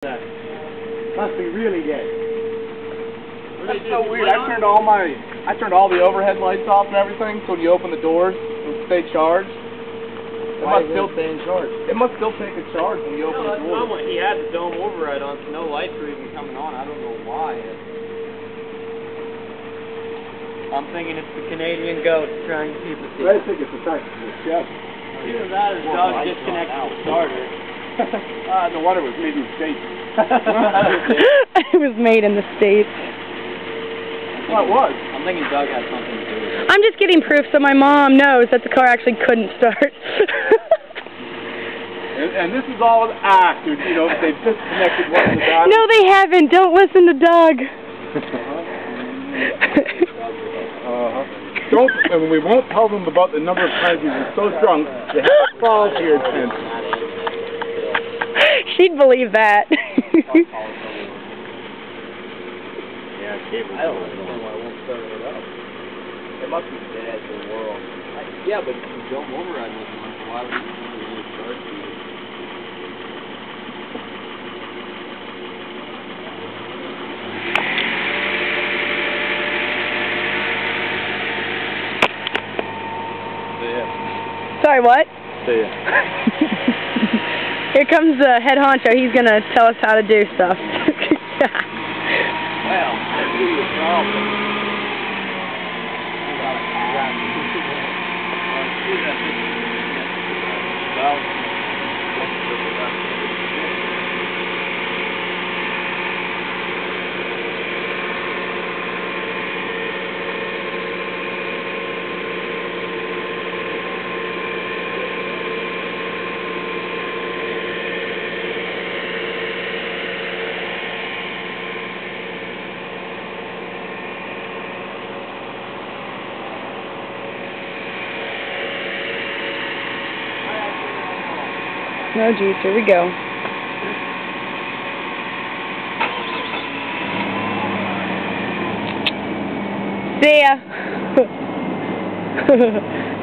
Must be really dead. That's so weird. I turned all my, I turned all the overhead lights off and everything, so when you open the doors, it'll stay charged. It Why must is still, it staying charged? it must still take a charge when you open No, the that's doors. not what he had the dome override on, so no lights were even coming on. I don't know why. I'm thinking it's the Canadian goat trying to keep us I think it's the fact that it's Chevy. Either that or the dog disconnected the starter. No wonder it was made in the States. it was made in the States. well, it was. I'm thinking Doug had something to do with it. I'm just getting proof so my mom knows that the car actually couldn't start. And, and this is all an act. You know, they've disconnected one of the batteries. no, they haven't. Don't listen to Doug. Uh-huh. Don't, and we won't tell them about the number of times he was so drunk that he had falls here at 10. She'd believe that. Yeah, cable. I don't understand why it won't start it up. It must be dead to the world. yeah, but you override with one, why would you really start to? Sorry, what? See ya. Here comes the head honcho. He's gonna tell us how to do stuff. Well, oh, geez, here we go. See ya.